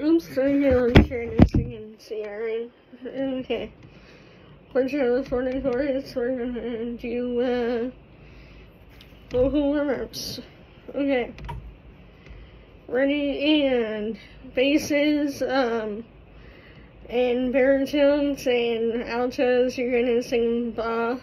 Oops, so yeah, I'm sharing this again, CRN. Okay. Which I was running for is we're gonna do, uh, vocal warm-ups. Okay. Ready, and basses, um, and baritones and altos, you're gonna sing ba.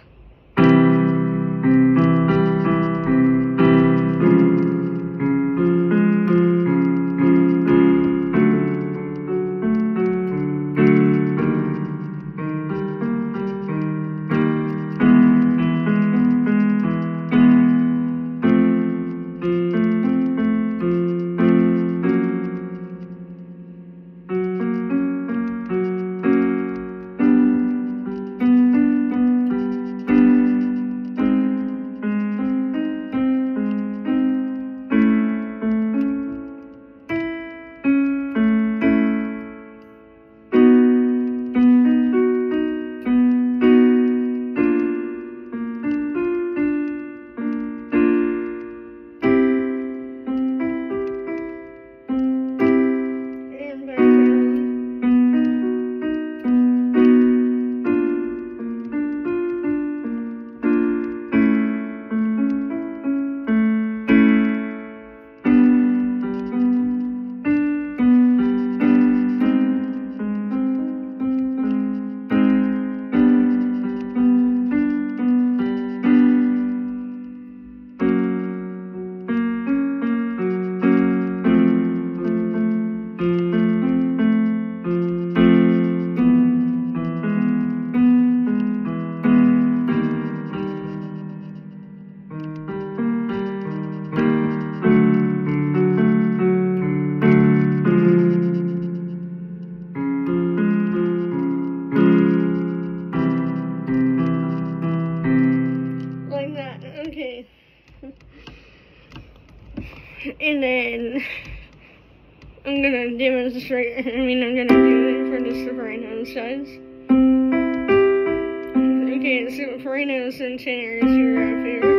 And then I'm gonna demonstrate. I mean, I'm gonna do it for the soprano size. Okay, so sopranos and tenors are up here.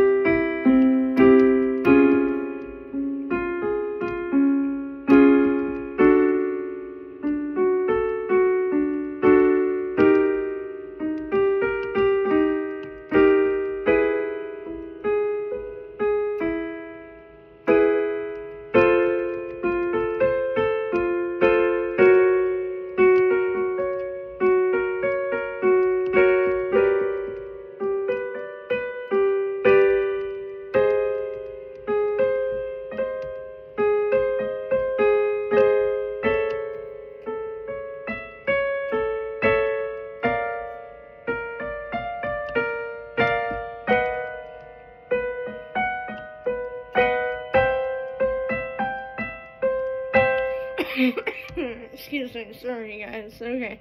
Excuse me, sorry guys. Okay.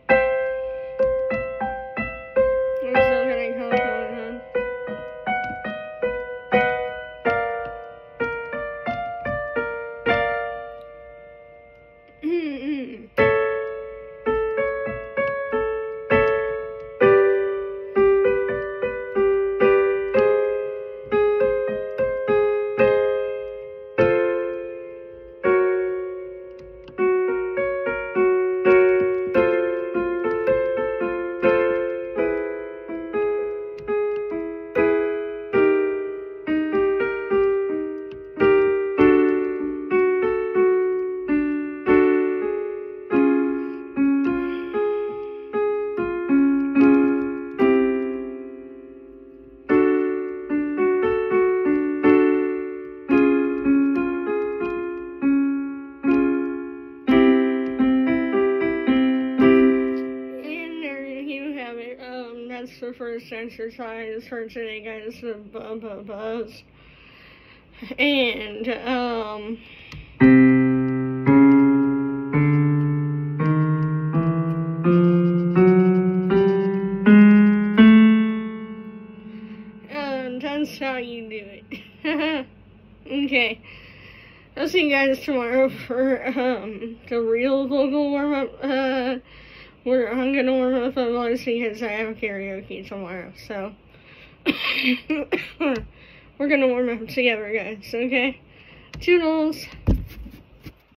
The first exercise for today, guys. The bu- bu- buzz. And, um, um, that's how you do it. okay. I'll see you guys tomorrow for, um, the real vocal warm up, uh, where I'm gonna warm up my voice because I have karaoke tomorrow. So we're gonna warm up together, guys. Okay, toodles.